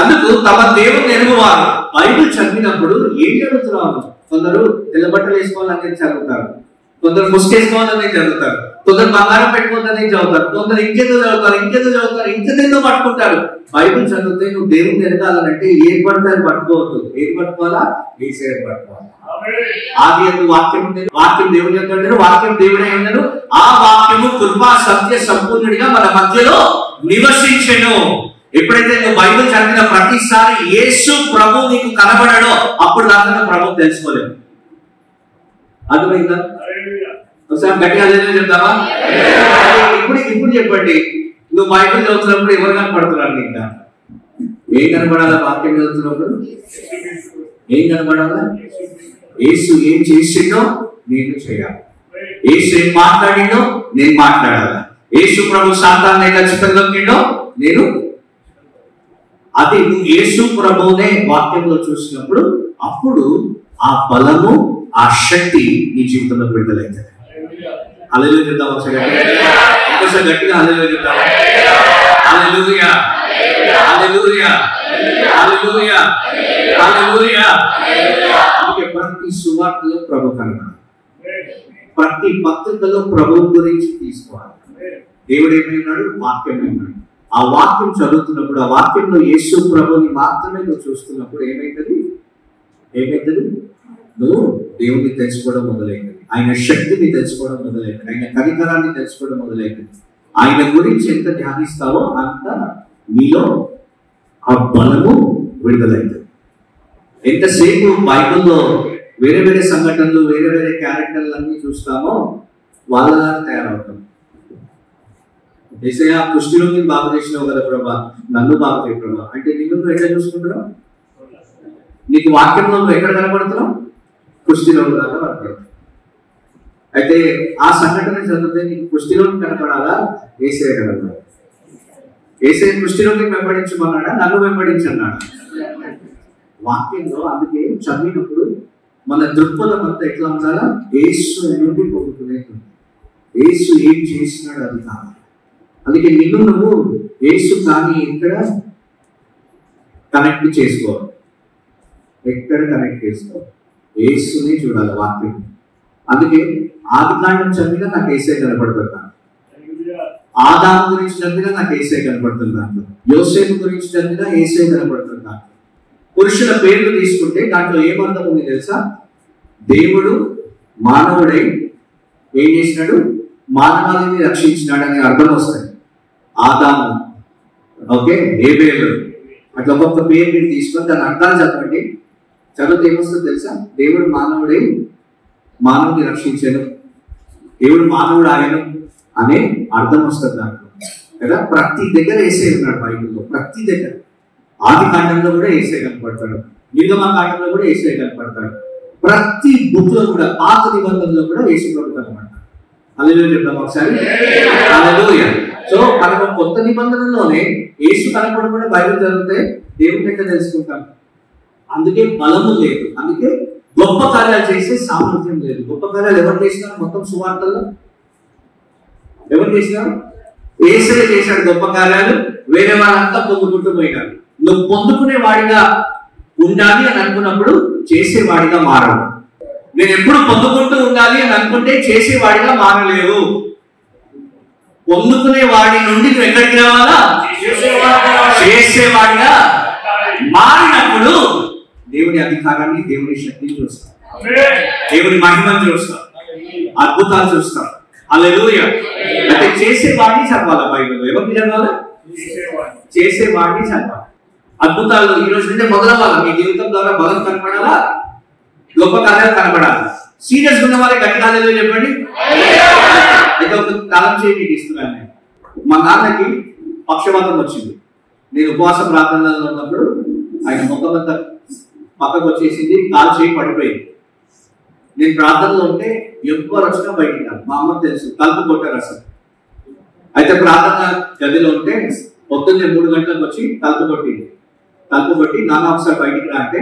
అందుకు తమ దేవుని ఎరుగువారు. బైబిల్ చదివినప్పుడు ఏం చదువుతున్నాము కొందరు తెల్ల బట్టలు వేసుకోవాలని చదువుతారు. కొందరు ముసుకేసుకోవాలని చదువుతారు. కొందరు బంగారం పెట్టుకోవాలని చదువుతారు. కొందరు ఇంకేదో చదువుతారు? ఇంకేదో చదువుతారు? ఇంకేదేదో పట్టుకుంటారు? బైబిల్ చదివితే నువ్వు దేవుని ఎరగాలంటే ఏం పడితే అది పట్టుకోవద్దు. ఏం పట్టుకోవాలా? మీసే పట్టుకోవాలి. ఆది యొక్క వాక్యం ఉండేది వాక్యం దేవుని యొక్క ఉండేది. వాక్యం దేవుడే ఉన్నాడు ఆ వాక్యము కృపా సత్య సంపూర్ణుడిగా మన మధ్యలో నివసించను. ఎప్పుడైతే నువ్వు బైబిల్ చదివిన ప్రతిసారి యేసు ప్రభు నీకు కనబడడో అప్పుడు దాకా ప్రభు తెలుసుకోలేవు అర్థమైందా? ఒకసారి గట్టిగా అదే చెప్తావా? ఇప్పుడు ఇప్పుడు చెప్పండి. నువ్వు బైబిల్ చదువుతున్నప్పుడు ఎవరు కనపడుతున్నారు నీకు? ఏం కనపడాలా వాక్యం చదువుతున్నప్పుడు? ఏం కనపడాలా? యేసు ఏం చేసిండో నేను చేయాలి. యేసు ఏం మాట్లాడిండో నేను మాట్లాడాలి. యేసు ప్రభు సాతాన్ని ఖచ్చితంగా నేను అది నువ్వు యేసు ప్రభువునే వాక్యంలో చూసినప్పుడు అప్పుడు ఆ బలము ఆ శక్తి నీ జీవితంలో విడుదలైతుంది అలెలు చెప్తాం ఒకసారి ఒకసారి గట్టిగా అలెలు చెప్తాం హల్లెలూయా. హల్లెలూయా. హల్లెలూయా. హల్లెలూయా. అందుకే ప్రతి సువార్తలో ప్రభు కనబడాలి ప్రతి పత్రికలో ప్రభు గురించి తీసుకోవాలి. దేవుడు ఏమైనాడు వాక్యం ఏమైనాడు ఆ వాక్యం చదువుతున్నప్పుడు ఆ వాక్యంలో యేసు ప్రభుని మాత్రమే నువ్వు చూస్తున్నప్పుడు ఏమైతుంది? ఏమైతుంది? నువ్వు దేవుడిని తెలుసుకోవడం మొదలైంది ఆయన శక్తిని తెలుసుకోవడం మొదలైంది ఆయన కనికరాన్ని తెలుసుకోవడం మొదలైంది ఆయన గురించి ఎంత ధ్యానిస్తావో అంత నీలో ఆ బలము విడుదలైంది ఎంతసేపు బైబిల్లో వేరే వేరే సంఘటనలు వేరే వేరే క్యారెక్టర్లు అన్ని చూస్తామో వాళ్ళ తయారవుతాం. ఏసయ్య నేను బాగు చేసినావు కదా ప్రభా నన్ను బాగు చేయ ప్రభా. అంటే నిన్ను నువ్వు ఎట్లా చూసుకుంటున్నావు? నీకు వాక్యంలో నువ్వు ఎక్కడ కనబడుతున్నావు? కుష్టిలో దాకా కనపడతావు అయితే ఆ సంఘటన చదివితే నీకు కుష్టిలోకి కనపడాలా? ఏసే కనపడాలి? ఏసే కుష్టిలోకి వెంబడించమన్నాడా? నన్ను వెంబడించన్నాడు? వాక్యంలో అందుకే చదివినప్పుడు మన దృక్పథం అంతా ఎట్లా ఉండాలా? ఏసు నుండి పొందుకునే ఏసు ఏం చేసినాడు అది కాదు. అందుకే నిన్ను నువ్వు ఏసు కానీ ఇక్కడ కనెక్ట్ చేసుకోవాలి. ఎక్కడ కనెక్ట్ చేసుకోవాలి? ఏసుని చూడాలి వాక్యం. అందుకే ఆదికాండం చదివిన చదివినా నాకు ఏసే కనపడుతుంది ఆదాం గురించి చదివినా నాకు ఏసే కనపడుతుంది దాంట్లో. యోసేపు గురించి చదివినా ఏసే కనపడుతుంది దాంట్లో. పురుషుల పేర్లు తీసుకుంటే దాంట్లో ఏమర్థం ఉంది తెలుసా? దేవుడు మానవుడై ఏం చేసినాడు? మానవాళిని రక్షించినాడు అనే అర్థం వస్తాయి ఆదాము. ఓకే? ఏబేలు. అట్లా ఒక్కొక్క పేరు మీరు తీసుకొని దాని అర్థాలు చదవండి. చదివితే ఏమొస్తుందో తెలుసా? దేవుడు మానవుడై మానవుని రక్షించను దేవుడు మానవుడు ఆయను అనే అర్థం వస్తుంది దాంట్లో. కదా? ప్రతి దగ్గర వేసే ఉన్నాడు బైబిల్లో. ప్రతి దగ్గర. ఆది కాండంలో కూడా వేసే కనపడతాడు. నిర్గమ కాండంలో కూడా వేసే కనపడతాడు. ప్రతి బుక్లో కూడా పాత నిబంధనలో కూడా వేసి ప్రభు అనమాట అందులో చెప్తాం ఒకసారి? మనకు కొత్త నిబంధనలోనే యేసు కనపడకుండా బయలు జరిగితే దేవుని దగ్గర తెలుసుకుంటాం. అందుకే బలము లేదు. అందుకే గొప్ప కార్యాలు చేసే సామర్థ్యం లేదు. గొప్ప కార్యాలు ఎవరు చేసినారు? మొత్తం సువార్తల్లో? ఎవరు చేసినారు? ఏసే చేశాడు గొప్ప కార్యాలు. వేరే వాళ్ళంతా పొందుకుంటూ పోయినారు. నువ్వు పొందుకునే వాడిగా ఉండాలి అని అనుకున్నప్పుడు చేసేవాడిగా మారవు. నేను ఎప్పుడు పొందుకుంటూ ఉండాలి అని అనుకుంటే చేసేవాడిగా మారలేవు. పొందుకునే వాడి నుండి నువ్వు ఎక్కడికి రావాలా? చేసేవాడిగా మారినప్పుడు దేవుని అధికారాన్ని దేవుని శక్తిని చూస్తాం. దేవుని మహిమను చూస్తాం. అద్భుతాలు చూస్తాం. అల్లెలూయ అంటే చేసేవాడిని చదవాలి బైబిల్ ఎవరికి చదవాలి చేసేవాడిని చదవాలి. అద్భుతాలు ఈ రోజు నుండే మొదలవ్వాలి? మీ జీవితం ద్వారా బలం కనపడాలా? గొప్ప కార్యాలు కనపడాలి? సీరియస్ ఉన్న వాళ్ళకి గట్టి చెప్పండి. అయితే ఒక కాలం చేయి మీకు ఇస్తున్నాను నేను. మా నాన్నకి పక్షవాతం వచ్చింది. నేను ఉపవాస ప్రార్థనలో ఉన్నప్పుడు ఆయన మొత్తం అంతా పక్కకు వచ్చేసింది కాలు చేయి పడిపోయింది. నేను ప్రార్థనలో ఉంటే ఎక్కువ వచ్చినా బయటికి మా అమ్మ తెలుసు తలుపు కొట్టారు అసలు. అయితే ప్రార్థన గదిలో ఉంటే పొద్దున్నే మూడు గంటలకు వచ్చి తలుపు కొట్టింది. తలుపు కొట్టి నాన్న ఒకసారి బయటికి రా అంటే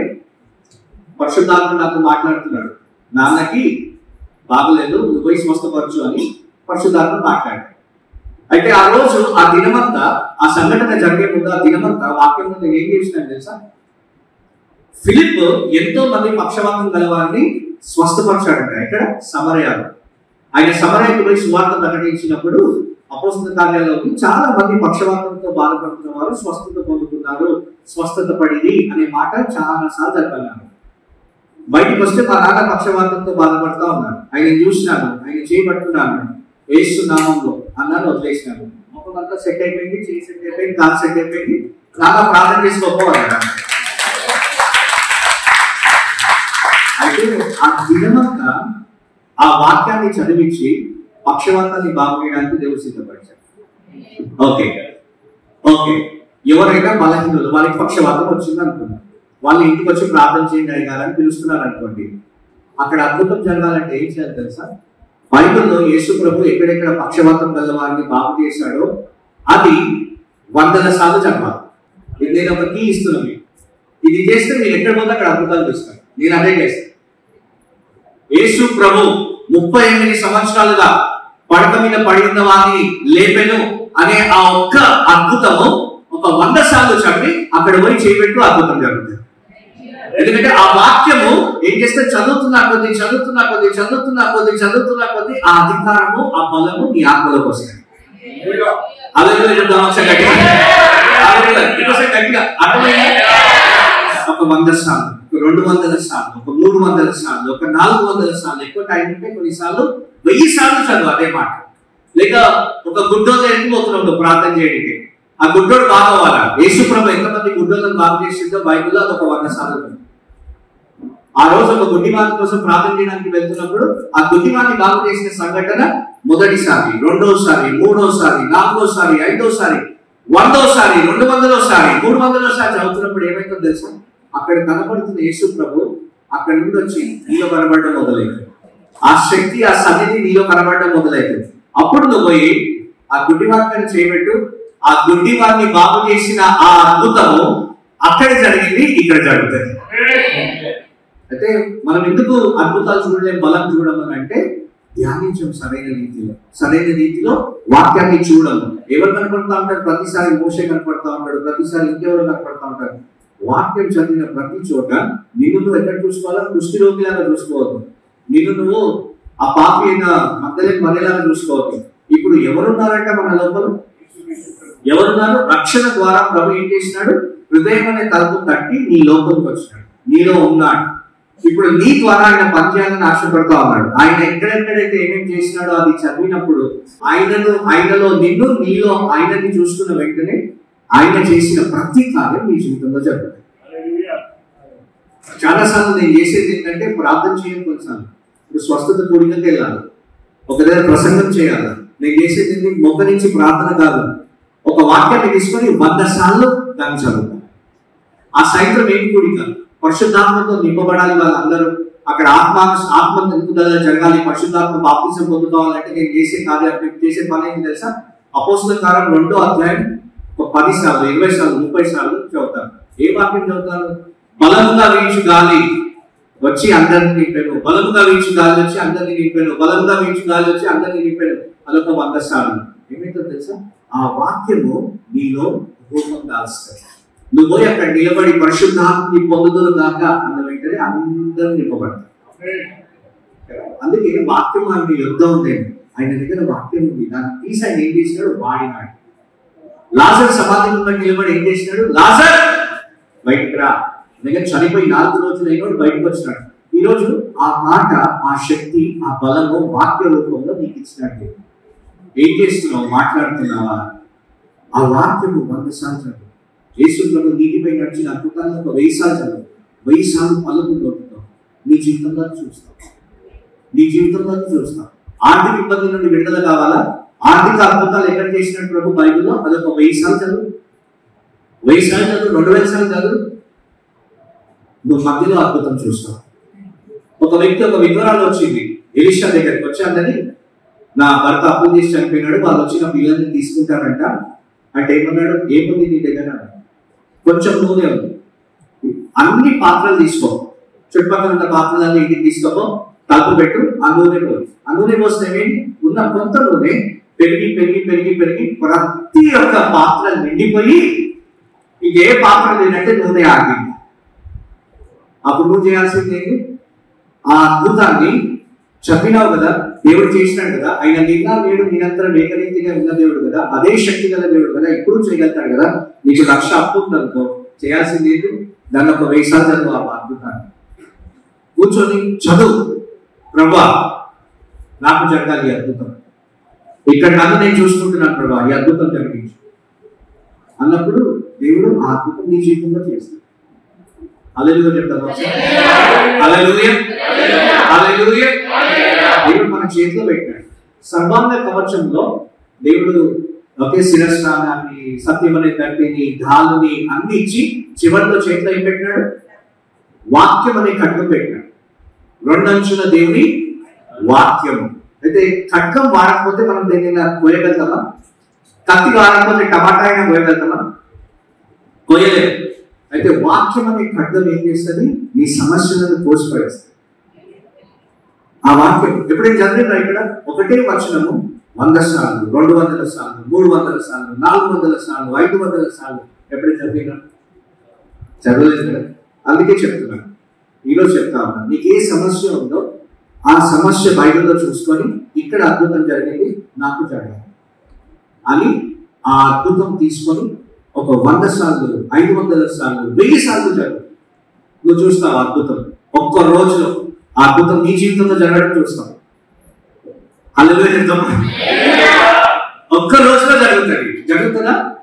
పరిశుద్ధాత్మ నాకు మాట్లాడుతున్నాడు. నాన్నకి బాగలేదు నువ్వు పోయి స్వస్థపరచు అని పరిశుద్ధాత్మ మాట్లాడాడు అయితే ఆ రోజు ఆ దినమంతా ఆ సంఘటన జరిగే ముందు ఆ దినమంతా వాక్యం ముందు ఏం చేసినా తెలుసా? ఫిలిప్ ఎంతో మంది పక్షవాతం గలవారిని స్వస్థపరిచాడంట. ఇక్కడ సమరయాలు. ఆయన సమరయానికి పోయి సువార్త ప్రకటించినప్పుడు అపోస్తుల కార్యాలయంలో చాలా మంది పక్షవాతంతో బాధపడుతున్న వారు స్వస్థత పొందుతున్నారు. స్వస్థత పడింది అనే మాట చాలా సార్లు జరపన్నాను బయటకు వస్తే మా నాన్న పక్షవాతంతో బాధపడతా ఉన్నాను ఆయన చూసినాను ఆయన చేయబట్టున్నాను వేస్తున్నామంలో అన్నాను వదిలేసినాను మొత్తం అంతా సెట్ అయిపోయింది చేయి సెట్ అయిపోయింది కాలు సెట్ అయిపోయింది. చాలా ప్రార్థన చేసుకోపోవాలన్నాడు అయితే ఆ దినమంతా ఆ వాక్యాన్ని చదివించి పక్షవాతాన్ని బాగు చేయడానికి దేవుడు సిద్ధపరిచారు ఓకే. ఓకే. ఎవరైనా బలహీనులు వాళ్ళకి పక్షవాతం వచ్చింది అనుకున్నారు వాళ్ళు ఇంటికి వచ్చి ప్రార్థన చేయండి అడగాలని పిలుస్తున్నారు అనుకోండి. అక్కడ అద్భుతం జరగాలంటే ఏం చేయాలి తెలుసా? బైబిల్లో యేసు ప్రభు ఎక్కడెక్కడ పక్షవాతం గల వారిని బాగు చేశాడో అది వందల సార్లు చదవాలి ఇది నేను ఒక కీ ఇస్తున్నాను మీకు. ఇది చేస్తే మీరు ఎక్కడ పోతే అక్కడ అద్భుతాలు చూస్తాను నేను అదే చేస్తాను యేసు ప్రభు ముప్పై ఎనిమిది సంవత్సరాలుగా పడక మీద పడిన వారిని లేపెను అనే ఆ ఒక్క అద్భుతము ఒక వంద సార్లు చదివి అక్కడ పోయి చేపెట్టు అద్భుతం జరుగుతుంది. ఎందుకంటే ఆ వాక్యము ఏం చేస్తే చదువుతున్నా కొద్ది చదువుతున్నా కొద్ది చదువుతున్నా కొద్ది చదువుతున్నా కొద్ది ఆ అధికారము ఆ బలము నీ ఆత్మలోకి వస్తాయి అదే చెప్తాం ఒకసారి గట్టిగా? ఒక వంద సార్లు ఒక రెండు వందల సార్లు ఒక మూడు వందల సార్లు ఒక నాలుగు వందల సార్లు ఎక్కువ టైం ఉంటే కొన్నిసార్లు వెయ్యి సార్లు చదువు అదే మాట. లేక ఒక గుడ్డోతో వెళ్ళిపోతున్నాం ప్రార్థన చేయడానికి ఆ గుడ్డోడు బాగోవాలా యేసుప్రభు ఎంతమంది గుడ్డోలను బాగు చేసిందో బైబిల్లో అది ఒక వంద సార్లు ఉంది. ఆ రోజు ఒక గుడ్డివాని కోసం ప్రార్థన చేయడానికి వెళ్తున్నప్పుడు ఆ గుడ్డివాన్ని బాగు చేసిన సంఘటన మొదటిసారి రెండోసారి మూడోసారి నాలుగోసారి ఐదోసారి వందోసారి రెండు వందలోసారి మూడు వందలోసారి చదువుతున్నప్పుడు ఏమైందో తెలుసా? అక్కడ కనబడుతున్న యేసు ప్రభు అక్కడ నుండి వచ్చి నీలో కనబడడం మొదలైంది. ఆ శక్తి ఆ సన్నిధి నీలో కనబడడం మొదలైంది. అప్పుడు నువ్వు పోయి ఆ గుడ్డివాన్ని చేయబెట్టు. ఆ గుడ్డివాన్ని బాగు చేసిన ఆ అద్భుతము అక్కడ జరిగింది ఇక్కడ జరుగుతుంది. అయితే మనం ఎందుకు అద్భుతాలు చూడలేం బలం చూడమని అంటే ధ్యానించం సరైన రీతిలో సరైన రీతిలో వాక్యాన్ని చూడము ఎవరు కనపడతా ఉంటారు? ప్రతిసారి మోసే కనపడతా ఉంటాడు ప్రతిసారి ఇంకెవరు కనపడతా ఉంటారు. వాక్యం చదివిన ప్రతి చోట నిన్ను నువ్వు ఎక్కడ చూసుకోవాలో? దృష్టిలోకి లాగా చూసుకోవద్దు. నిన్ను నువ్వు ఆ పాపి అయిన మద్దలేని మరేలాగా చూసుకోవద్దు. ఇప్పుడు ఎవరున్నారంటే మన లోపల? ఎవరున్నారు? రక్షణ ద్వారా ప్రభు ఏం చేసినాడు? హృదయం అనే తలుపు తట్టి నీ లోపలికి వచ్చినాడు. నీలో ఉన్నాడు. ఇప్పుడు నీ ద్వారా ఆయన పనిచేయాలని ఆశపడతా ఉన్నాడు. ఆయన ఎక్కడెక్కడైతే ఏమేం చేసినాడో అది చదివినప్పుడు ఆయనను ఆయనలో నిన్ను నీలో ఆయనని చూసుకున్న వెంటనే ఆయన చేసిన ప్రతి కార్యం నీ జీవితంలో జరుగుతుంది. చాలా సార్లు నేను చేసేది ఏంటంటే ప్రార్థన చేయడం కొన్నిసార్లు. ఇప్పుడు స్వస్థత కూడికకి వెళ్ళాలి ఒక దగ్గర ప్రసంగం చేయాలి. నేను చేసేది? మొక్క నుంచి ప్రార్థన కాదు. ఒక వాక్యాన్ని తీసుకొని వంద సార్లు దాన్ని చదువుతాను. ఆ సాయంత్రం ఏం కూడిక? పరిశుద్ధాత్మతో నింపబడాలి వాళ్ళందరూ. అక్కడ ఆత్మ ఆత్మ నింపుదల జరగాలి. పరిశుద్ధాత్మ బాప్తిసం పొందుకోవాలంటే నేను చేసే కార్యం నేను చేసే పని ఏంటి తెలుసా? అపోసిన కాలం రెండో అధ్యాయం ఒక పది సార్లు ఇరవై సార్లు ముప్పై సార్లు చదువుతారు. ఏ వాక్యం చదువుతారు? బలముగా వీచు గాలి వచ్చి అందరిని నింపాను. బలముగా వీచు గాలి వచ్చి అందరిని నింపాను. బలముగా వీచు గాలి వచ్చి అందరిని నింపాను. అదొక వంద సార్లు. ఏమైందో తెలుసా? ఆ వాక్యము నీలో రూపం దాల్స్తుంది నువ్వు పోయి అక్కడ నిలబడి పరిశుద్ధాత్మని పొందుతురు దాకా అన్న వెంటనే అందరూ నింపబడతారు అందుకే వాక్యం ఆయన యుద్ధం ఉంది ఆయన దగ్గర వాక్యం ఉంది. దాన్ని తీసి ఆయన ఏం చేసినాడు వాడినాడు. లాజర్ సమాధి నిలబడి ఏం చేసినాడు లాజర్! బయటకు రా. దగ్గర చనిపోయి నాలుగు రోజులు అయినోడు బయటకు వచ్చినాడు. ఈ రోజు ఆ మాట ఆ శక్తి ఆ బలము వాక్య రూపంలో నీకు ఇచ్చినట్టు. ఏం చేస్తున్నావు? మాట్లాడుతున్నావా? ఆ వాక్యము వంద సంవత్సరాలు. చదువు నీటిపై నడిచిన అద్భుతాలను ఒక వెయ్యి సార్లు చదువు వెయ్యి సార్లు పలుకు నీ జీవితంలో చూస్తాం నీ జీవితంలో చూస్తాం ఆర్థిక ఇబ్బంది నుండి విడుదల కావాలా? ఆర్థిక అద్భుతాలు ఎక్కడ చేసినట్టు ప్రభు బైబిల్లో? అదొక వెయ్యి సార్లు చదువు. వెయ్యి సార్లు చదువు రెండు వేల సార్లు చదువు. నువ్వు మధ్యలో అద్భుతం చూస్తావు. ఒక వ్యక్తి ఒక వివరాలు వచ్చింది. ఎలిషా దగ్గరికి వచ్చి నా భర్త అప్పు చేసి చనిపోయినాడు. వాళ్ళు వచ్చిన పిల్లల్ని తీసుకుంటారంట. అంటే ఏమన్నాడు? ఏముంది నీ దగ్గర? అన్నాడు. కొంచెం నూనె ఉంది అన్ని పాత్రలు తీసుకో. చుట్టుపక్కల ఉన్న పాత్రలన్నీ ఇంటికి తీసుకోపో. తలుపు పెట్టు ఆ నూనె పోయి ఆ నూనె పోస్తే ఏమేంటి ఉన్న కొంత నూనె పెరిగి పెరిగి పెరిగి పెరిగి ప్రతి ఒక్క పాత్ర నిండిపోయి ఇంకే పాత్ర లేనంటే నూనె ఆగింది. అప్పుడు నువ్వు చేయాల్సింది ఆ అద్భుతాన్ని చెప్పినావు కదా దేవుడు చేసినాడు కదా ఆయన నిన్న నేడు నిరంతరం ఏకరీతిగా ఉన్న దేవుడు కదా అదే శక్తి గల దేవుడు కదా ఇప్పుడు చేయగలుగుతాడు కదా. నీకు లక్ష అప్పు ఉందనుకో చేయాల్సింది ఏంటి? దాన్ని ఒక చదువు ఆ అద్భుతాన్ని కూర్చొని చదువు. ప్రభా నాకు జరగాలి ఈ అద్భుతం. ఇక్కడ నన్ను నేను చూసుకుంటున్నాను ప్రభా ఈ అద్భుతం జరిగించు అన్నప్పుడు దేవుడు ఆ అద్భుతం నీ జీవితంలో చేస్తాడు. అలెలుగా చెప్తాను దేవుడు మన చేతిలో పెట్టాడు సర్వాంగ కవచంలో దేవుడు ఒకే శిరస్నానాన్ని సత్యం అనే తండ్రిని ఢాలుని అన్ని ఇచ్చి చివరిలో చేతిలో ఏం పెట్టినాడు? వాక్యం అనే ఖడ్గం పెట్టినాడు. రెండంచుల దేవుని వాక్యము. అయితే ఖడ్గం వాడకపోతే మనం దేనిగా కోయగలుగుతామా కత్తి వాడకపోతే టమాటా అయినా కోయగలుగుతామా కోయలేదు అయితే వాక్యం అనే ఖడ్గం ఏం చేస్తుంది? మీ సమస్యలను కోసిపడేస్తుంది ఆ వాక్యం ఎప్పుడైనా చదివినా ఇక్కడ ఒకటే వచనము వంద సార్లు రెండు వందల సార్లు మూడు వందల సార్లు నాలుగు వందల సార్లు ఐదు వందల సార్లు ఎప్పుడైనా చదివినా చదవలేదు కదా? అందుకే చెప్తున్నాను ఈరోజు చెప్తా ఉన్నాను నీకు ఏ సమస్య ఉందో ఆ సమస్య బైబిల్లో చూసుకొని ఇక్కడ అద్భుతం జరిగింది నాకు జరగాలి. అని ఆ అద్భుతం తీసుకొని ఒక వంద సార్లు ఐదు వందల సార్లు వెయ్యి సార్లు జరుగు నువ్వు చూస్తావు అద్భుతం? ఒక్క రోజులో ఆ అద్భుతం. నీ జీవితంలో జరగడం చూస్తాం. అల్లెలు ఒక్క రోజులో జరుగుతుంది. జరుగుతుందా?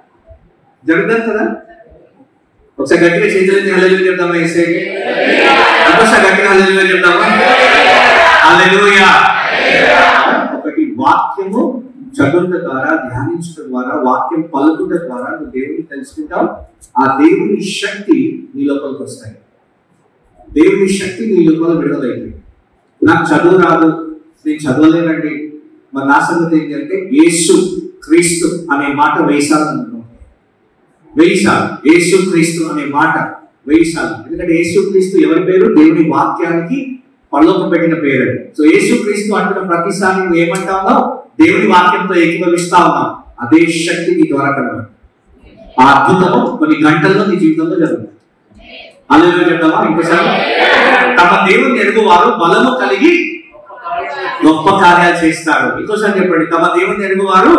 జరుగుతుంది కదా? ఒకసారి గట్టిగా చేతులైతే హల్లెలూయా చెప్తామా ఏసైకి ఒకసారి గట్టిగా హల్లెలూయా చెప్తామా? హల్లెలూయా ఒకటి వాక్యము చదువుట ద్వారా ధ్యానించడం ద్వారా వాక్యం పలుకుట ద్వారా నువ్వు దేవుని తెలుసుకుంటావు ఆ దేవుని శక్తి నీ లోపలికి వస్తాయి. దేవుని శక్తి నీ లోపల విడుదలైంది. నాకు చదువు రాదు నేను చదవలేనండి. మరి నా సంగతి ఏంటంటే యేసు క్రీస్తు అనే మాట వేసాలనుకున్నాను వెయ్యిసార్లు యేసు క్రీస్తు అనే మాట వెయ్యిసార్లు ఎందుకంటే యేసు క్రీస్తు ఎవరి పేరు? దేవుని వాక్యానికి పరలోకం పెట్టిన పేరు. సో యేసు క్రీస్తు అంటున్న ప్రతిసారి నువ్వు ఏమంటా ఉన్నావు దేవుని వాక్యంతో ఏకీభవిస్తా ఉన్నావు. అదే శక్తి నీ ద్వారా కలగదు ఆ అద్భుతము కొన్ని గంటల్లో నీ జీవితంలో జరుగుతుంది. అలా చెప్తామా ఇంకోసారి. తమ దేవుని ఎరుగు వారు బలము కలిగి గొప్ప కార్యాలు చేస్తారు ఇంకోసారి చెప్పండి. తమ దేవుని ఎరుగు వారు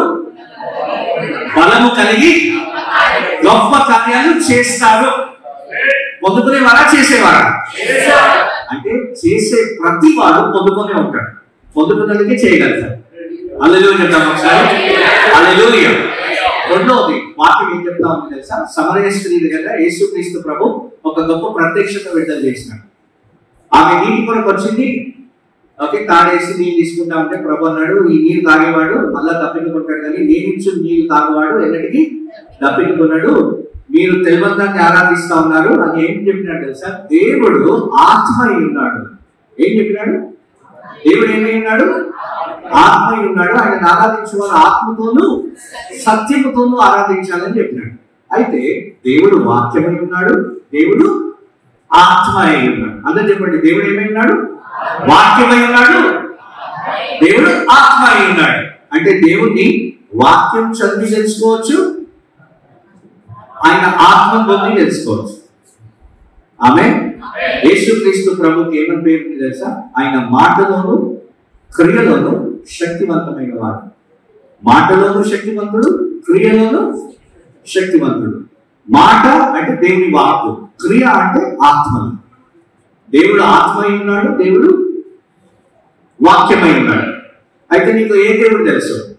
బలము కలిగి గొప్ప కార్యాలు చేస్తారు. పొందుకునేవారా? చేసేవారా? అంటే చేసే ప్రతి వాడు పొందుకునే ఉంటాడు. పొందుకున్నదికే చేయగలుగుతాడు. అల్లెలు చెప్తాం ఒకసారి? అల్లెలు రెండవది వాక్యం ఏం చెప్తా ఉంది తెలుసా? సమరయ స్త్రీ దగ్గర యేసుక్రీస్తు ప్రభు ఒక గొప్ప ప్రత్యక్షత విడుదల చేసినాడు. ఆమె నీటి కొరకు వచ్చింది. ఓకే తాడేసి నీళ్ళు తీసుకుంటా ఉంటే ప్రభు అన్నాడు ఈ నీళ్ళు తాగేవాడు మళ్ళా తప్పించుకుంటాడు కానీ నేను నీళ్ళు తాగేవాడు ఎన్నటికీ తప్పించుకున్నాడు మీరు తెలివంతాన్ని ఆరాధిస్తా ఉన్నారు. అని ఏం చెప్పినాడు తెలుసా? దేవుడు ఆత్మ ఉన్నాడు. ఏం చెప్పినాడు? దేవుడు ఏమై ఉన్నాడు? ఆత్మ ఉన్నాడు. ఆయన ఆరాధించే వాళ్ళు ఆత్మతోనూ సత్యముతోనూ ఆరాధించాలని చెప్పినాడు. అయితే దేవుడు వాక్యమై ఉన్నాడు. దేవుడు ఆత్మ అయి ఉన్నాడు. అందరు చెప్పండి దేవుడు ఏమై ఉన్నాడు వాక్యమై ఉన్నాడు? దేవుడు ఆత్మ అయి ఉన్నాడు. అంటే దేవుణ్ణి వాక్యం చదివి తెలుసుకోవచ్చు ఆయన ఆత్మ పొంది తెలుసుకోవచ్చు. ఆమె యేసుక్రీస్తు ప్రభుకి ఏమని పేరు తెలుసా? ఆయన మాటలోను క్రియలోను శక్తివంతమైన వాడు. మాటలోను శక్తివంతుడు క్రియలోను శక్తివంతుడు. మాట అంటే దేవుని వాక్కు. క్రియ అంటే ఆత్మలు దేవుడు ఆత్మ ఉన్నాడు దేవుడు వాక్యమై ఉన్నాడు. అయితే నీకు ఏ దేవుడు తెలుసు?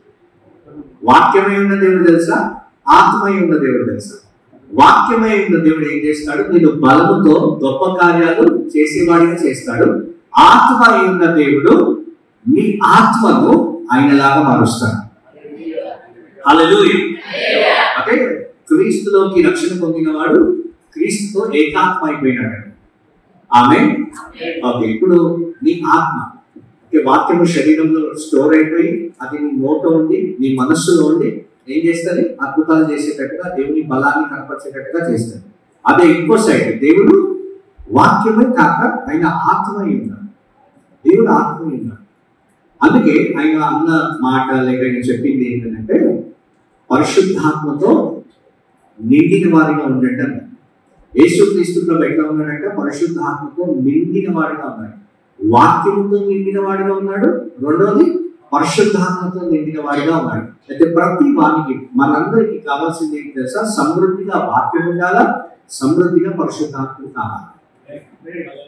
వాక్యమై ఉన్న దేవుడు తెలుసా? ఆత్మై ఉన్న దేవుడు తెలుసా? వాక్యమై ఉన్న దేవుడు ఏం చేస్తాడు? నేను బలముతో గొప్ప కార్యాలు చేసేవాడిగా చేస్తాడు. ఆత్మ అయి ఉన్న దేవుడు నీ ఆత్మను ఆయనలాగా మారుస్తాడు. హల్లెలూయా అంటే క్రీస్తులోకి రక్షణ పొందినవాడు క్రీస్తుతో ఏకాత్మ అయిపోయినాడు ఆమె ఓకే ఇప్పుడు నీ ఆత్మ. వాక్యము శరీరంలో స్టోర్ అయిపోయి అది నీ నోట ఉండి నీ మనస్సులో ఉండి ఏం చేస్తుంది? అద్భుతాలు చేసేటట్టుగా దేవుని బలాన్ని కనపరిచేటట్టుగా చేస్తారు అదే ఇంకో సైడ్ దేవుడు వాక్యమే కాక ఆయన ఆత్మై ఉన్నాడు. దేవుడు ఆత్మై ఉన్నాడు. అందుకే ఆయన అన్న మాట లేక ఆయన చెప్పింది ఏంటంటే పరిశుద్ధాత్మతో నిండిన వారిగా ఉండండి అన్నారు. యేసుక్రీస్తు ప్రభు ఎట్లా ఉన్నాడంటే? పరిశుద్ధాత్మతో నిండిన వాడిగా ఉన్నాడు. వాక్యముతో నిండిన వాడిగా ఉన్నాడు. రెండవది పరిశుద్ధాత్మతో నిండిన వాడిగా ఉన్నాడు. అయితే ప్రతి వానికి మనందరికీ కావాల్సింది ఏంటి తెలుసా? సమృద్ధిగా వాక్యం ఉండాలా? సమృద్ధిగా పరిశుద్ధాత్మ కావాలి.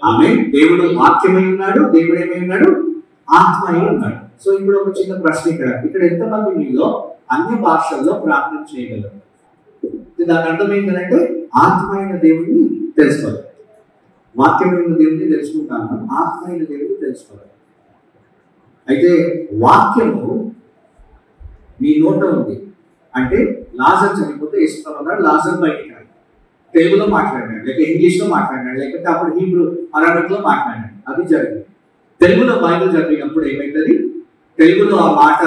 ఆమె దేవుడు వాక్యమై ఉన్నాడు దేవుడు ఏమై ఉన్నాడు? ఆత్మ అయి ఉన్నాడు. సో ఇప్పుడు ఒక చిన్న ప్రశ్న ఇక్కడ. ఇక్కడ ఎంతమంది మీలో అన్ని భాషల్లో ప్రార్థన చేయగలరు? దాని అర్థం ఏంటంటే ఆత్మైన దేవుడిని తెలుసుకోవాలి. వాక్యమైన దేవుడిని తెలుసుకుంటాను. ఆత్మైన దేవుడిని తెలుసుకోవాలి. అయితే వాక్యము మీ నోట ఉంది. అంటే లాజర్ చనిపోతే ఇష్టపడ్డాడు లాజర్ బయటికి రాడు తెలుగులో మాట్లాడినాడు లేక ఇంగ్లీష్లో మాట్లాడినాడు లేకపోతే అప్పుడు హీబ్రూ అరబిక్లో మాట్లాడినాడు. అది జరిగింది. తెలుగులో బైబిల్ చదివినప్పుడు ఏమైతుంది తెలుగులో ఆ మాట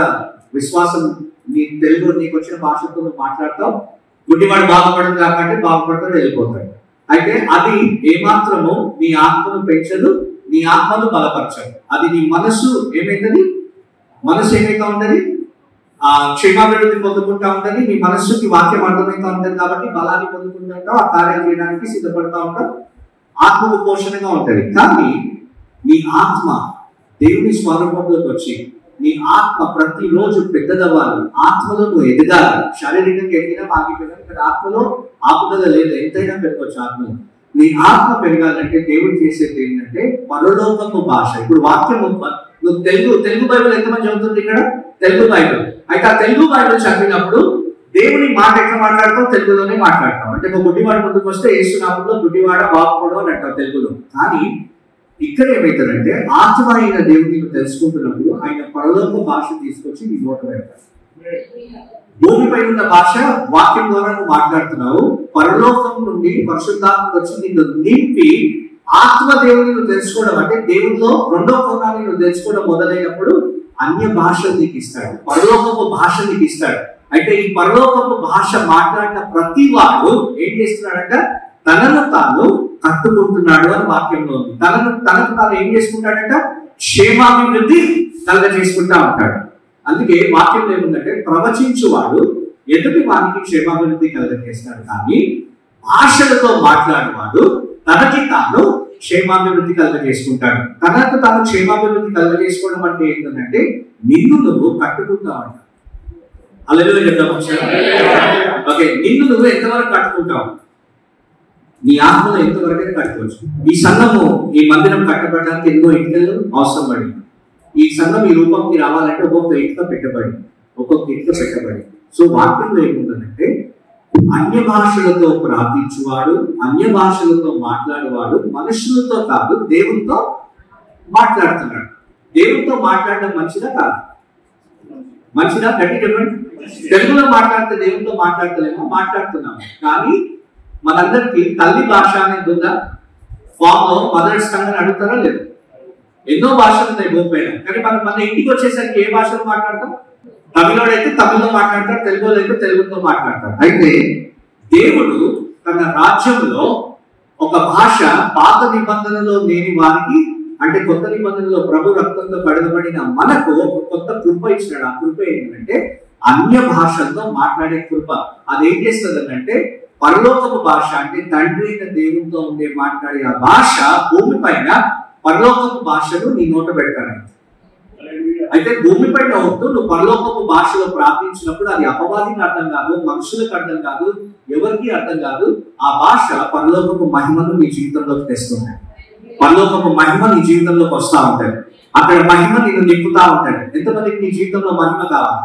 విశ్వాసం నీ తెలుగు నీకు వచ్చిన భాషతో నువ్వు మాట్లాడతావు గుడ్డివాడు బాగుపడదు కాబట్టి బాగుపడతాడు వెళ్ళిపోతాడు. అయితే అది ఏమాత్రము నీ ఆత్మను పెంచదు నీ ఆత్మను బలపరచదు. అది నీ మనసు ఏమైతుంది? మనసు ఏమైతే ఉండదు ఆ క్షేమాభివృద్ధి పొందుకుంటా ఉంటుంది నీ మనస్సుకి వాక్యం అర్థమైతా ఉంటుంది కాబట్టి బలాన్ని పొందుకుంటూ ఉంటావు ఆ కార్యం చేయడానికి సిద్ధపడతా ఉంటావు ఆత్మకు పోషణగా ఉంటుంది. కానీ నీ ఆత్మ దేవుని స్వరూపంలోకి వచ్చి నీ ఆత్మ ప్రతిరోజు పెద్దదవ్వాలి. ఆత్మలో నువ్వు ఎదగాలి. శారీరకంగా ఎదిగినా ఆగిపోయినా ఇక్కడ ఆత్మలో ఆపుదల లేదు ఎంతైనా పెరగవచ్చు ఆత్మలో. నీ ఆత్మ పెరగాలంటే దేవుడు చేసేది ఏంటంటే పరలోకపు భాష. ఇప్పుడు వాక్యం నువ్వు తెలుగు తెలుగు బైబిల్ ఎంతమంది చదువుతుంది ఇక్కడ? తెలుగు బైబిల్. అయితే ఆ తెలుగు బైబిల్ చదివినప్పుడు దేవుని మాట ఎట్లా మాట్లాడతాం తెలుగులోనే మాట్లాడతాం అంటే ఒక గుడ్డివాడు ముందుకు వస్తే ఏసునామంలో గుడ్డివాడ బాగుపడు అని అంటాం తెలుగులో. కానీ ఇక్కడ ఏమవుతుందంటే ఆత్మ అయిన దేవుడిని తెలుసుకుంటున్నప్పుడు ఆయన పరలోక భాష తీసుకొచ్చి నీ నోట పెడతాడు. భూమిపై ఉన్న భాష వాక్యం ద్వారా నువ్వు మాట్లాడుతున్నావు. పరలోకం నుండి పరిశుద్ధాత్మ వచ్చి నిన్ను నింపి ఆత్మ దేవుని నువ్వు తెలుసుకోవడం అంటే దేవుడిలో రెండో కోణాన్ని నువ్వు తెలుసుకోవడం మొదలైనప్పుడు అన్య భాషలు నీకు ఇస్తాడు. పరలోకపు భాష నీకు ఇస్తాడు. అయితే ఈ పరలోకపు భాష మాట్లాడిన ప్రతి వాడు ఏం చేస్తున్నాడంట? తనను తాను కట్టుకుంటున్నాడు అని వాక్యంలో ఉంది. తనను తనకు తాను ఏం చేసుకుంటాడంట? క్షేమాభివృద్ధి కలగ చేసుకుంటా ఉంటాడు. అందుకే వాక్యం ఏముందంటే ప్రవచించువాడు ఎదుటి వానికి క్షేమాభివృద్ధి కలగజేస్తాడు. కానీ భాషలతో మాట్లాడేవాడు తనకి తాను క్షేమాభివృద్ధి కలగజేసుకుంటాడు. తనకు తాను క్షేమాభివృద్ధి కలగజేసుకోవడం అంటే ఏంటంటే నిన్ను నువ్వు కట్టుకుంటావు. అంట అల్లెలు చెప్తాం ఓకే నిన్ను నువ్వు ఎంతవరకు కట్టుకుంటావు? నీ ఆత్మను ఎంతవరకు కట్టుకోవచ్చు ఈ సంఘము ఈ మందిరం కట్టబడడానికి ఎన్నో ఇటుకలు అవసరం పడింది ఈ సంఘం ఈ రూపంకి రావాలంటే ఒక్కొక్క ఇటుక పెట్టబడి ఒక్కొక్క ఇటుక పెట్టబడి. సో వాక్యంలో ఏముందంటే అన్య భాషలతో ప్రార్థించువాడు అన్య భాషలతో మాట్లాడేవాడు మనుషులతో కాదు దేవునితో మాట్లాడుతున్నాడు. దేవునితో మాట్లాడడం మంచిదా కాదు? మంచిదా? గట్టి చెప్పండి తెలుగులో మాట్లాడితే దేవునితో మాట్లాడతలేమో? మాట్లాడుతున్నాము. కానీ మనందరికి తల్లి భాష అనేది ఉందా ఫామ్లో మదర్స్ టంగ్ అని అడుగుతారా లేదు. ఎన్నో భాషలు ఉన్నాయి భూమిపైన కానీ మనం మన ఇంటికి వచ్చేసరికి ఏ భాషలో మాట్లాడతాం? తమిళోడు అయితే తమిళ్ళో మాట్లాడతాడు తెలుగులో అయితే తెలుగుతో మాట్లాడతాడు అయితే దేవుడు తన రాజ్యంలో ఒక భాష పాత నిబంధనలో లేని వారికి అంటే కొత్త నిబంధనలో ప్రభు రక్తంతో పడగబడిన మనకు కొత్త కృప ఇచ్చినాడు. ఆ కృప ఏంటంటే అన్య భాషలతో మాట్లాడే కృప. అదేం చేస్తుంది అంటే పరలోకపు భాష అంటే తండ్రి అయిన దేవునితో ఉండే మాట్లాడే ఆ భాష భూమి పైన పరలోకపు భాషను నీ నోట పెడతాడంట అయితే భూమి పైన ఉంటూ నువ్వు పరలోకపు భాషలో ప్రార్థించినప్పుడు అది అపవాదికి అర్థం కాదు మనుషులకు అర్థం కాదు ఎవరికి అర్థం కాదు. ఆ భాష పరలోకపు మహిమను నీ జీవితంలోకి తెస్తుంది పరలోకపు మహిమ నీ జీవితంలోకి వస్తా ఉంటుంది. అక్కడ మహిమ నిన్ను నింపుతా ఉంటాడు ఎంతమందికి నీ జీవితంలో మహిమ కావాలి?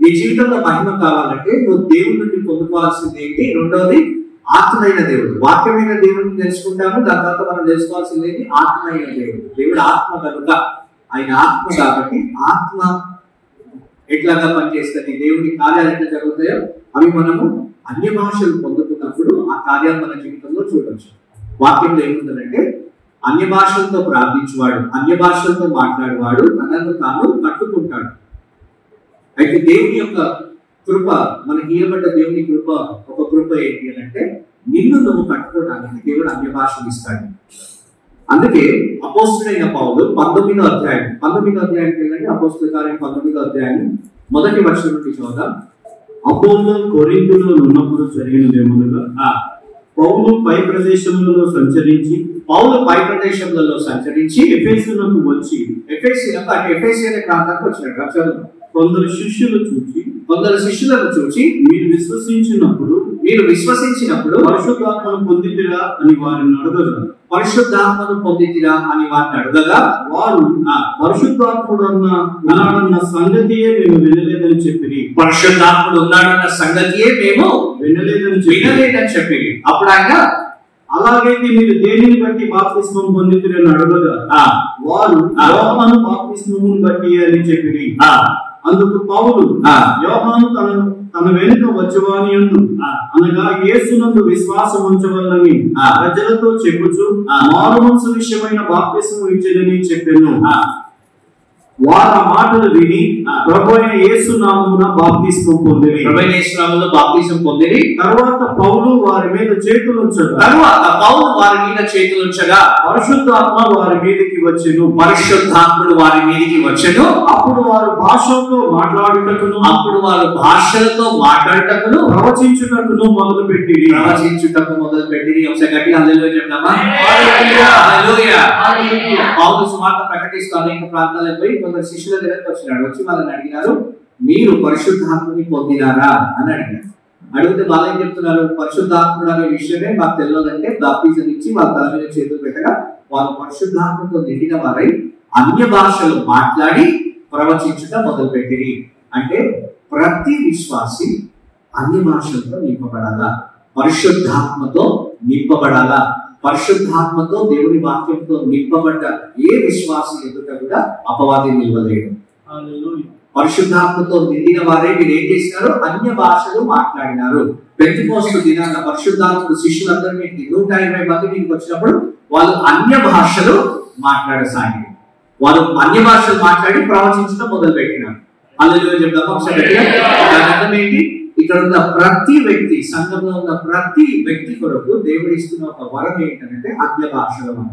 నీ జీవితంలో మహిమ కావాలంటే నువ్వు దేవుడి నుండి పొందుకోవాల్సింది ఏంటి? రెండోది ఆత్మైన దేవుడు. వాక్యమైన దేవుడిని తెలుసుకుంటాము దాని తర్వాత మనం తెలుసుకోవాల్సింది ఏంటి? ఆత్మైన దేవుడు. దేవుడు ఆత్మ కనుక. ఆయన ఆత్మ కాబట్టి ఆత్మ ఎట్లాగా పనిచేస్తుంది? దేవుడి కార్యాలు ఎట్లా జరుగుతాయో అవి మనము అన్య భాషలు పొందుతున్నప్పుడు ఆ కార్యాలు మన జీవితంలో చూడవచ్చు వాక్యంలో ఏముందంటే అన్య భాషలతో ప్రార్థించేవాడు అన్య భాషలతో మాట్లాడేవాడు తనను తాను కట్టుకుంటాడు అయితే దేవుని యొక్క కృప మనకి ఇవ్వబడ్డ దేవుని కృప ఒక కృప ఏంటి అని అంటే నిన్ను నువ్వు కట్టుకోవడానికి దేవుడు అన్య భాషలు ఇస్తాడు. అందుకే అపోస్తుడైన పౌలు పంతొమ్మిదో అధ్యాయం పంతొమ్మిదో అధ్యాయానికి వెళ్ళండి అపోస్తుల కార్యం పంతొమ్మిదో అధ్యాయం మొదటి వర్షం నుండి చూద్దాం. అపోలో కొరింథులో ఉన్నప్పుడు జరిగిన ఆ, పౌలు పై ప్రదేశంలో సంచరించి పౌలు పై ప్రదేశంలో సంచరించి ఎఫెసునకు వచ్చి ఎఫ్ఎస్సీ అంటే ఎఫ్ఎస్సీ అనే ప్రాంతానికి వచ్చినట్టు చదువు. కొందరు శిష్యులు చూచి కొందరు శిష్యులను చూచి మీరు విశ్వసించినప్పుడు మీరు విశ్వసించినప్పుడు పరిశుద్ధాత్మను పొందితిరా అని వారిని అడగగా. పరిశుద్ధాత్మను పొందితిరా అని వారిని అడగగా వారు ఆ, పరిశుద్ధాత్ముడు అన్న ఉన్నాడన్న సంగతియే మేము వినలేదని చెప్పిరి. పరిశుద్ధాత్ముడు ఉన్నాడన్న సంగతియే మేము వినలేదని చెప్పి వినలేదని చెప్పి అప్పుడు ఆయన అలాగైతే మీరు దేనిని బట్టి బాప్తిస్మం పొందితిరని అడగగా? ఆ, వారు బాప్తిస్మమును బట్టి అని చెప్పిరి. ఆ, అందుకు పౌలు ఆ. యోహాను తన తన వెనుక వచ్చువాని ఆ. అనగా యేసునందు విశ్వాసం ఉంచవల్లని ఆ. ప్రజలతో చెప్పుచు ఆ. మారు మనసు విషయమైన బాప్తిస్మం ఇచ్చేదని చెప్పాను వారు మాటలు విని. ప్రభు అయిన యేసు నామమున బాప్తిస్మం పొందిరి. ప్రవేశనామంలో బాప్తిజం పొందిరి. తర్వాత పౌలు వారి మీద చేతులు ఉంచగా. తరువాత పౌలు వారి మీద చేతులు ఉంచగా. పరిశుద్ధాత్మ వారి మీదకి వచ్చెను. పరిశుద్ధాత్ముడు వారి మీదికి వచ్చెను. అప్పుడు వారు భాషల్లో మాట్లాడుటకును. అప్పుడు వారు భాషలతో మాట్లాడటకును. ప్రవచించుటకును మొదలు పెట్టి ప్రవచించుటకు మొదలు పెట్టింది ఒకసారి గట్టి హల్లెలూయా చెప్తామా హల్లెలూయా. హల్లెలూయా. హల్లెలూయా. పౌలు సువార్త ప్రకటిస్తూ అనేక ప్రాంతాలకు పోయి కొందరు శిష్యుల దగ్గరకు వచ్చినాడు. వచ్చి వాళ్ళని అడిగినారు మీరు పరిశుద్ధాత్మని పొందినారా? అని అడిగారు అడిగితే వాళ్ళు ఏం చెప్తున్నారు? పరిశుద్ధాత్ముడు అనే విషయమే మాకు తెలియదంటే బాప్తిజం ఇచ్చి వాళ్ళ తల మీద చేతులు పెట్టగా వాళ్ళు పరిశుద్ధాత్మతో నిండిన వారై అన్య భాషలు మాట్లాడి ప్రవచించుట మొదలుపెట్టిరి. అంటే ప్రతి విశ్వాసి అన్య భాషలతో నింపబడాలా? పరిశుద్ధాత్మతో నింపబడాలా? పరిశుద్ధాత్మతో దేవుని వాక్యంతో నింపబడ్డ ఏ విశ్వాసి ఎదుట కూడా అపవాది నిలవలేడు. పరిశుద్ధాత్మతో నిండిన వారే మీరు ఏం చేసినారు అన్య భాషలు మాట్లాడినారు. పెంచుకోస్తు దినాన పరిశుద్ధాత్ముడు శిష్యులందరినీ నూట ఇరవై మంది మీకు వచ్చినప్పుడు వాళ్ళు అన్య భాషలు మాట్లాడసాగారు. వాళ్ళు అన్య భాషలు మాట్లాడి ప్రవచించడం మొదలు పెట్టినారు అందులో చెప్తాము ఒకసారి ఏంటి? ఇక్కడ ఉన్న ప్రతి వ్యక్తి సంఘంలో ఉన్న ప్రతి వ్యక్తి కొరకు దేవుడు ఇస్తున్న ఒక వరం ఏంటంటే అన్య భాషల వరం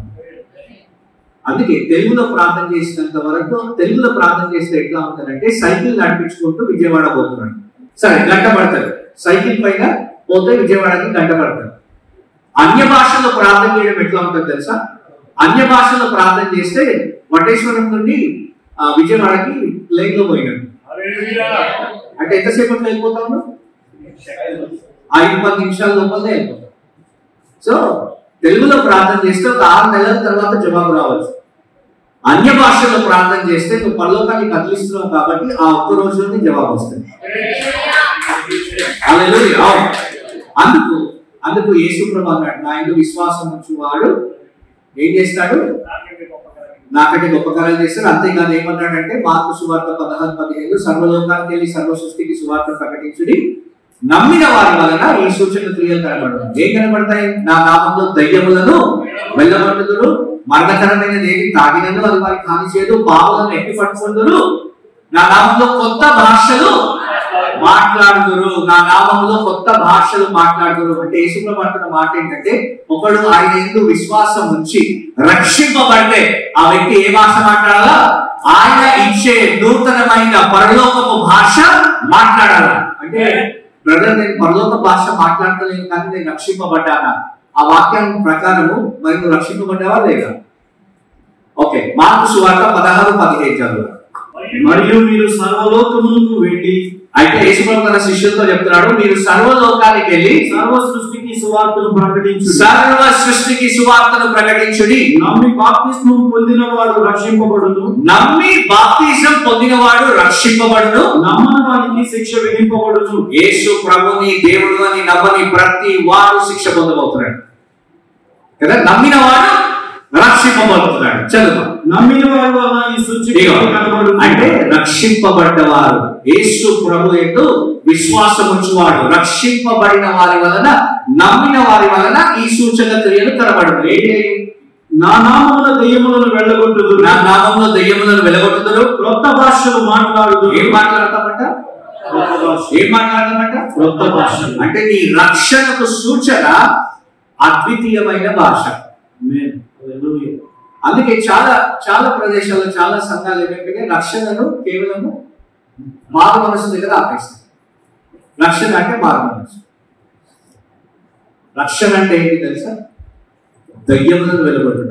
అందుకే తెలుగులో ప్రార్థన చేసినంత వరకు తెలుగులో ప్రార్థన చేస్తే ఎట్లా ఉంటుందంటే సైకిల్ నడిపించుకుంటూ విజయవాడ పోతున్నాడు. సరే గంట పడతాడు. సైకిల్ పైన పోతే విజయవాడకి గంట పడతాడు. అన్య భాషలో ప్రార్థన చేయడం ఎట్లా ఉంటుంది తెలుసా? అన్య భాషలో ప్రార్థన చేస్తే వటేశ్వరం నుండి విజయవాడకి ప్లేన్లో పోయినాడు అంటే ఎంతసేపట్లో వెళ్ళిపోతాము? ఐదు పది నిమిషాల లోపలనే సో తెలుగులో ప్రార్థన చేస్తే ఒక ఆరు నెలల తర్వాత జవాబు రావచ్చు అన్య భాషలో ప్రార్థన చేస్తే నువ్వు పరలోకాన్ని కదిలిస్తున్నావు కాబట్టి ఆ ఒక్క రోజులోనే జవాబు వస్తుంది. అందుకు అందుకు యేసుప్రభు అన్నాడు నా ఇందు విశ్వాసం వాడు ఏం చేస్తాడు? నాకంటే గొప్ప కార్యాలు చేస్తాడు. అంతేకాదు ఏమన్నాడంటే మార్పు సువార్త పదహారు పదిహేను సర్వలోకానికి వెళ్ళి సర్వ సృష్టికి సువార్త ప్రకటించుడి. నమ్మిన వారి వలన ఈ సూచన క్రియలు కనబడతాయి. ఏం కనబడతాయి? నా నామంలో దయ్యములను వెళ్ళబడుతుడు మరణకరమైన ఏది తాగినను అది వారికి హాని చేయదు బావులను ఎట్టి పట్టుకుందరు. నా నామంలో కొత్త భాషలు మాట్లాడుతురు నా నామంలో కొత్త భాషలు మాట్లాడుతురు అంటే యేసుప్రభు అంటున్న మాట ఏంటంటే ఒకడు ఆయన ఎందు విశ్వాసం ఉంచి రక్షింపబడితే ఆ వ్యక్తి ఏ భాష మాట్లాడాలా? ఆయన ఇచ్చే నూతనమైన పరలోకపు భాష మాట్లాడాలా? అంటే బ్రదర్ నేను పరలోక భాష మాట్లాడతలేను కానీ నేను రక్షింపబడ్డానా? ఆ వాక్యం ప్రకారము మరి నువ్వు రక్షింపబడ్డావా లేదా? ఓకే మార్పు సువార్త పదహారు పదిహేను చదువు మరియు మీరు సర్వలోకమునకు వెళ్ళి అయితే యేసుప్రభు తన శిష్యులతో చెప్తున్నాడు మీరు సర్వలోకానికి వెళ్ళి సర్వ సృష్టికి సువార్తను ప్రకటించు సర్వ సృష్టికి సువార్తను ప్రకటించుడి. నమ్మి బాప్తిస్మం పొందిన వాడు రక్షింపబడును. నమ్మి బాప్తిజం పొందినవాడు రక్షింపబడును. నమ్మని వారికి శిక్ష విధింపబడును. యేసు ప్రభుని దేవుడు అని నమ్మని ప్రతి వాడు శిక్ష పొందబోతున్నాడు. కదా? నమ్మిన వాడు రక్షింపబడుతున్నాడు చదువు నమ్మిన వారి అంటే రక్షింపబడ్డవారు. యేసు ప్రభు ఎందు విశ్వాసం ఉంచువాడు. రక్షింపబడిన వారి వలన నమ్మిన వారి వలన ఈ సూచక క్రియలు కనబడును ఏంటి నా నామమున దెయ్యములను వెళ్ళగొట్టుదు నా నామంలో దెయ్యములను వెలగొట్టుదురు క్రొత్త భాషలు మాట్లాడుదు ఏం మాట్లాడతామంట? ఏం మాట్లాడతామంట? క్రొత్త భాష అంటే నీ రక్షణకు సూచన అద్వితీయమైన భాష. అందుకే చాలా చాలా ప్రదేశాల్లో చాలా సంఘాలు ఏంటంటే రక్షణను కేవలము మారు మనసు దగ్గర ఆపేస్తాయి రక్షణ అంటే మారు మనసు రక్షణ అంటే ఏంటి తెలుసా? దయ్యములను వెలువడుట.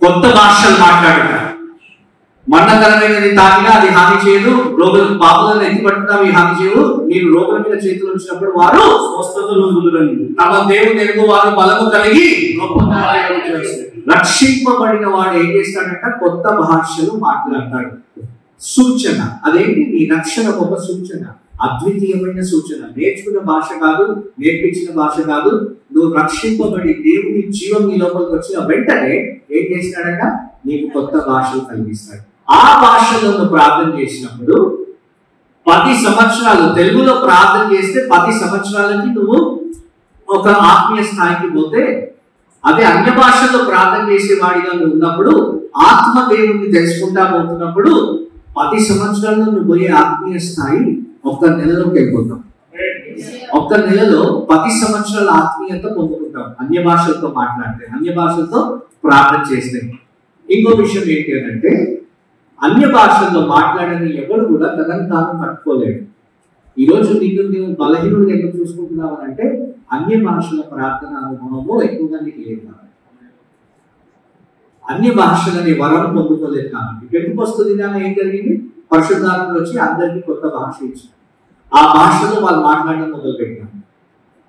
కొత్త భాషలు మాట్లాడుట. మరణకరమైనది తాకినా అది హాని చేయదు. రోగులకు పాపలను ఎత్తిపట్టినా అవి హాని చేయవు. మీరు రోగుల మీద చేతులు వచ్చినప్పుడు వారు స్వస్థతలు తమ దేవుని ఎరుగు వారు బలము కలిగి గొప్ప రక్షింపబడిన వాడు ఏం చేస్తాడంట? కొత్త భాషలు మాట్లాడతాడు సూచన. అదేంటి? నీ రక్షణ ఒక సూచన. అద్వితీయమైన సూచన. నేర్చుకున్న భాష కాదు నేర్పించిన భాష కాదు. నువ్వు రక్షింపబడి దేవుని జీవం నీ లోపలికి వచ్చిన వెంటనే ఏం చేస్తాడంట? నీకు కొత్త భాషలు కలిగిస్తాడు. ఆ భాషలో నువ్వు ప్రార్థన చేసినప్పుడు పది సంవత్సరాలు తెలుగులో ప్రార్థన చేస్తే పది సంవత్సరాలకి నువ్వు ఒక ఆత్మీయ స్థాయికి పోతే అదే అన్య భాషల్లో ప్రార్థన చేసేవాడిగా నువ్వు ఉన్నప్పుడు ఆత్మ దేవుణ్ణి తెలుసుకుంటా పోతున్నప్పుడు పది సంవత్సరాల్లో నువ్వు పోయే ఆత్మీయ స్థాయి ఒక్క నెలలోకి వెళ్ళిపోతాం ఒక్క నెలలో పది సంవత్సరాల ఆత్మీయత పొందుకుంటాం అన్య భాషలతో మాట్లాడితే అన్య భాషలతో ప్రార్థన చేస్తే. ఇంకో విషయం ఏంటి అంటే అన్య భాషల్లో మాట్లాడని ఎవడు కూడా తనను తాను కట్టుకోలేడు ఈరోజు నిన్ను నువ్వు బలహీనుడు ఎక్కడ చూసుకుంటున్నావు అంటే అన్య భాషల ప్రార్థన అనుభవము ఎక్కువగా నీకు లేదు అన్ని భాషలని వరం పొందుకోలేదు కాబట్టి. పెట్టుకొస్తు దినాన ఏం జరిగింది? పరిశుద్ధాత్మలు వచ్చి అందరికీ కొత్త భాష ఇచ్చారు ఆ భాషలో వాళ్ళు మాట్లాడడం మొదలు పెట్టారు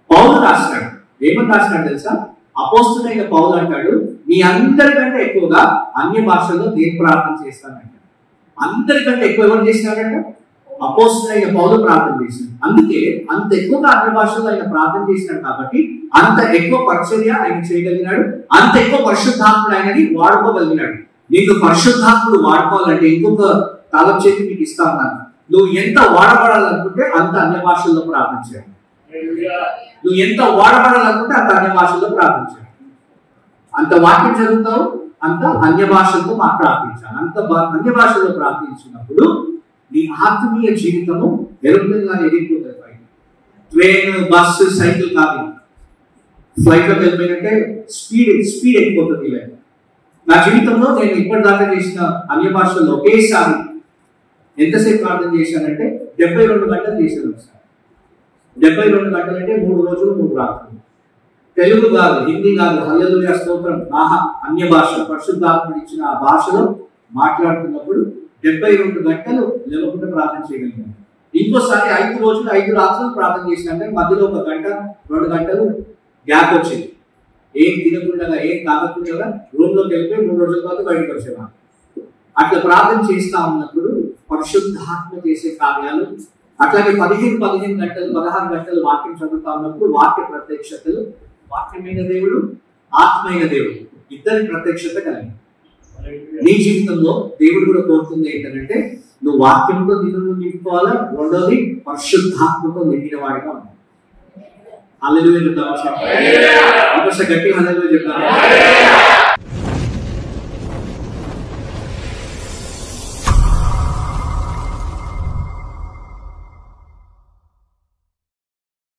పౌలు రాస్తాడు ఏమని రాస్తాడు తెలుసా? అపోస్తుడైన పౌలు అంటాడు మీ అందరికంటే ఎక్కువగా అన్ని భాషల్లో నేను ప్రార్థన చేస్తానంట అందరికంటే ఎక్కువ ఎవరు చేసినాడంట అపోస్తుడైన పౌలు ప్రార్థన చేశాడు. అందుకే అంత ఎక్కువగా అన్య భాషల్లో ఆయన ప్రార్థన చేసినాడు కాబట్టి అంత ఎక్కువ పరిచర్య ఆయన చేయగలిగినాడు. అంత ఎక్కువ పరిశుద్ధాత్ముడు ఆయనని వాడుకోగలిగినాడు. నీకు పరిశుద్ధాత్ముడు వాడుకోవాలంటే ఇంకొక తాళం చేతి మీకు ఇస్తా ఉన్నాను. నువ్వు ఎంత వాడబడాలనుకుంటే అంత అన్య భాషల్లో ప్రార్థన చేయాలి. నువ్వు ఎంత వాడబడాలనుకుంటే అంత అన్య భాషల్లో ప్రార్థన చేయాలి. అంత వాక్యం చదువుతావు అంత అన్య భాషలతో మా ప్రార్థించాలి. అంత అన్య భాషలో ప్రార్థించినప్పుడు నీ ఆత్మీయ జీవితము ఎరుపుగా ఎదిగిపోతుంది పైకి. ట్రైన్ బస్సు సైకిల్ కాదు. ఫ్లైట్లోకి వెళ్ళిపోయినట్టే స్పీడ్ స్పీడ్ ఎక్కిపోతుంది ఇలా నా జీవితంలో నేను ఇప్పటిదాకా చేసిన అన్య భాషల్లో ఒకేసారి ఎంతసేపు ప్రార్థన చేశానంటే డెబ్బై రెండు గంటలు చేశాను ఒకసారి. డెబ్బై రెండు గంటలు అంటే మూడు రోజులు మూడు రాత్రులు. తెలుగు కాదు హిందీ కాదు హల్లెలూయా స్తోత్రం. ఆహా అన్య భాష పరిశుద్ధాత్మ ఇచ్చిన ఆ భాషలో మాట్లాడుతున్నప్పుడు డెబ్బై రెండు గంటలు నిలబడి ప్రార్థన చేయగలిగాను. ఇంకోసారి ఐదు రోజులు ఐదు రాత్రులు ప్రార్థన చేసినాక మధ్యలో ఒక గంట రెండు గంటలు గ్యాప్ వచ్చింది. ఏం తినకుండా ఏం తాగకుండా రూమ్లోకి వెళ్ళిపోయి మూడు రోజుల తర్వాత బయటకు వచ్చేవాడు అట్లా ప్రార్థన చేస్తా ఉన్నప్పుడు పరిశుద్ధాత్మ చేసే కార్యాలు అట్లాగే పదిహేను పదిహేను గంటలు పదహారు గంటలు వాక్యం చదువుతా ఉన్నప్పుడు వాక్య ప్రత్యక్షతలు వాక్యమైన దేవుడు ఆత్మైన దేవుడు ఇద్దరి ప్రత్యక్షత కలిగి నీ జీవితంలో దేవుడు కూడా కోరుతుంది ఏంటంటే నువ్వు వాక్యంతో నిన్ను నింపుకోవాలా? రెండోది పరిశుద్ధాత్మతో నిండిన వాడిగా ఉండాలి చెప్తావా? ఇంకొకసారి గట్టి హల్లెలూయా చెప్తావా?